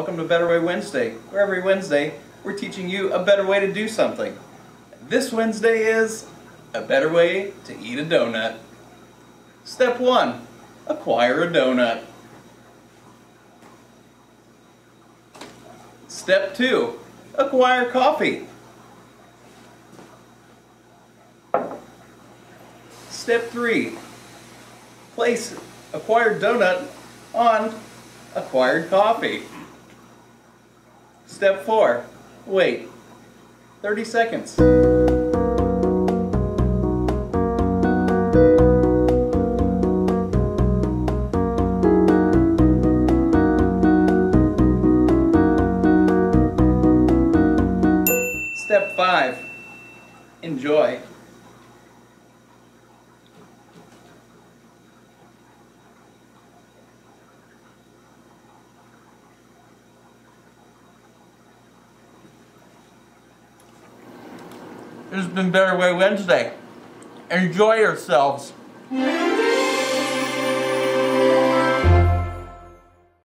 Welcome to Better Way Wednesday, where every Wednesday we're teaching you a better way to do something. This Wednesday is a better way to eat a donut. Step one, acquire a donut. Step two, acquire coffee. Step three, place acquired donut on acquired coffee. Step four, wait 30 seconds. Step five, enjoy. Has been Better Way Wednesday. Enjoy yourselves.